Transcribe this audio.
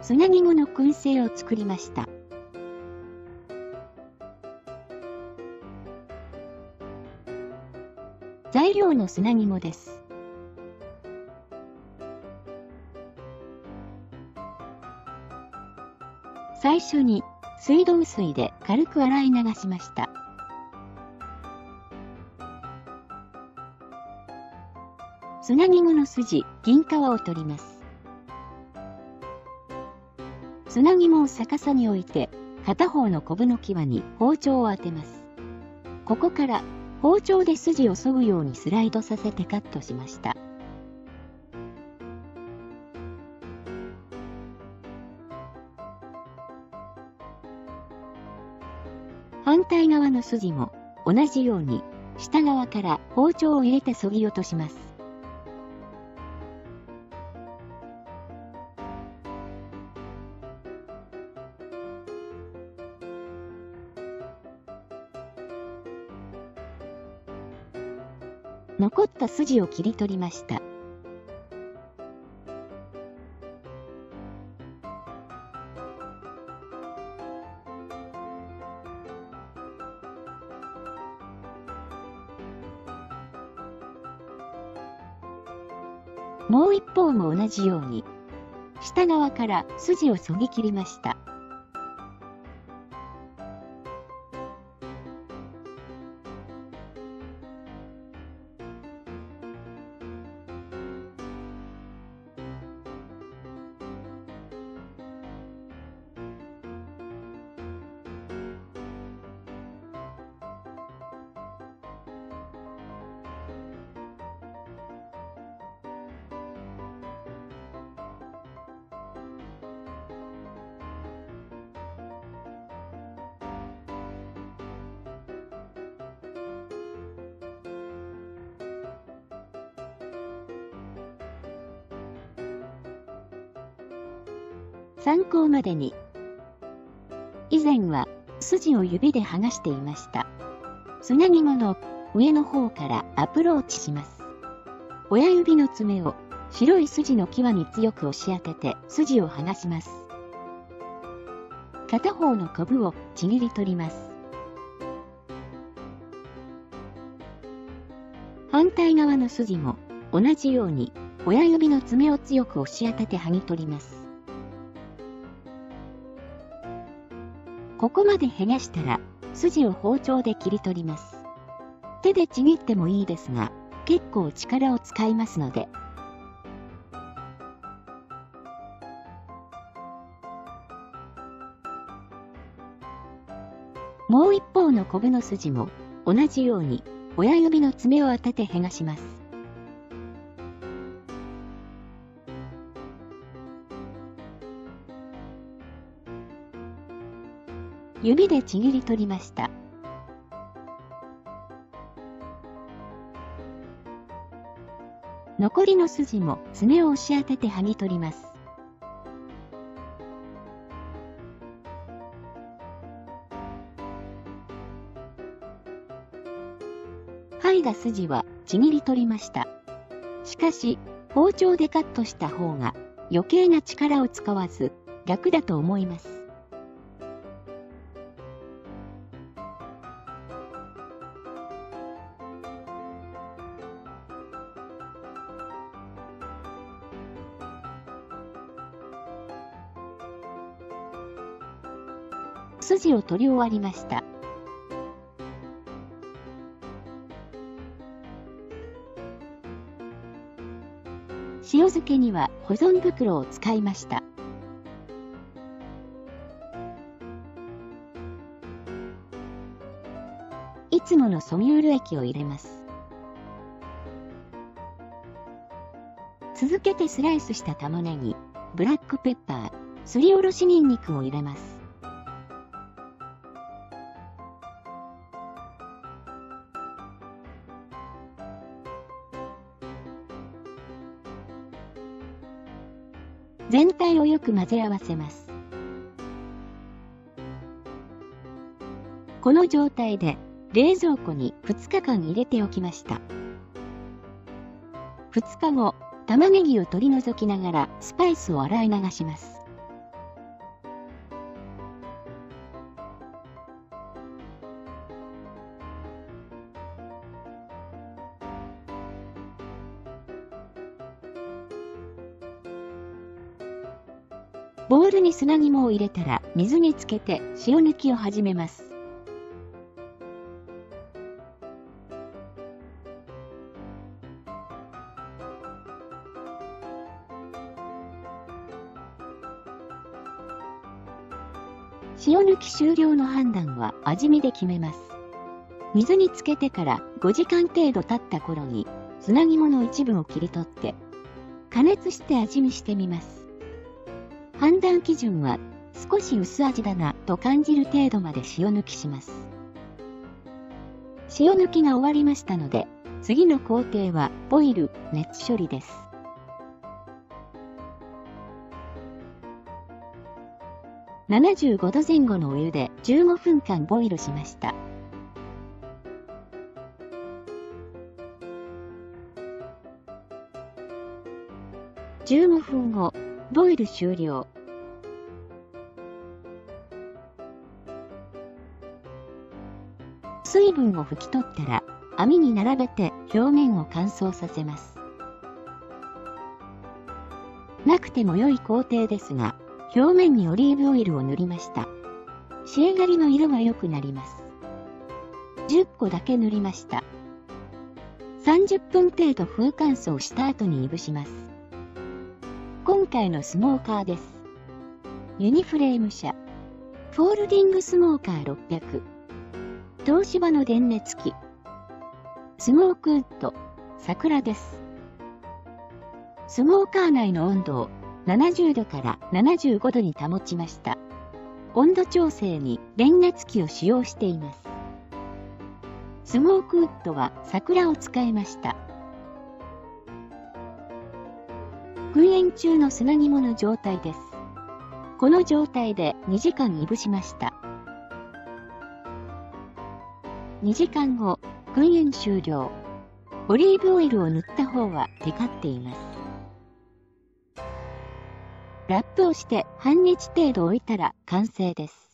砂肝の燻製を作りました。材料の砂肝です。最初に水道水で軽く洗い流しました。砂肝の筋、銀皮を取ります。砂肝を逆さに置いて、片方のコブの際に包丁を当てます。ここから包丁で筋を削ぐようにスライドさせてカットしました。反対側の筋も同じように下側から包丁を入れて削ぎ落とします。残った筋を切り取りました。もう一方も同じように、下側から筋をそぎ切りました。参考までに。以前は筋を指で剥がしていました。砂肝の上の方からアプローチします。親指の爪を白い筋の際に強く押し当てて筋を剥がします。片方のコブをちぎり取ります。反対側の筋も同じように親指の爪を強く押し当てて剥ぎ取ります。ここまでへがしたら、筋を包丁で切り取ります。手でちぎってもいいですが、結構力を使いますので。もう一方のコブの筋も、同じように、親指の爪を当ててへがします。指でちぎり取りました。残りの筋も爪を押し当てて剥ぎ取ります。剥いだ筋はちぎり取りました。しかし、包丁でカットした方が余計な力を使わず楽だと思います。筋を取り終わりました。塩漬けには保存袋を使いました。いつものソミュール液を入れます。続けてスライスした玉ねぎ、ブラックペッパー、すりおろしニンニクを入れます。全体をよく混ぜ合わせます。この状態で冷蔵庫に2日間入れておきました。2日後、玉ねぎを取り除きながらスパイスを洗い流します。ボウルに砂肝を入れたら水につけて塩抜きを始めます。塩抜き終了の判断は味見で決めます。水につけてから5時間程度経った頃に砂肝の一部を切り取って加熱して味見してみます。判断基準は少し薄味だなと感じる程度まで塩抜きします。塩抜きが終わりましたので次の工程はボイル、熱処理です。75度前後のお湯で15分間ボイルしました。15分後、ボイル終了。水分を拭き取ったら、網に並べて表面を乾燥させます。なくても良い工程ですが、表面にオリーブオイルを塗りました。仕上がりの色が良くなります。10個だけ塗りました。30分程度風乾燥した後にいぶします。今回のスモーカーです。ユニフレーム社。フォールディングスモーカー600。東芝の電熱器。スモークウッド。桜です。スモーカー内の温度を70度から75度に保ちました。温度調整に電熱器を使用しています。スモークウッドは桜を使いました。噴煙中の砂肝の状態です。この状態で2時間いぶしました。2時間後、噴煙終了。オリーブオイルを塗った方はテカっています。ラップをして半日程度置いたら完成です。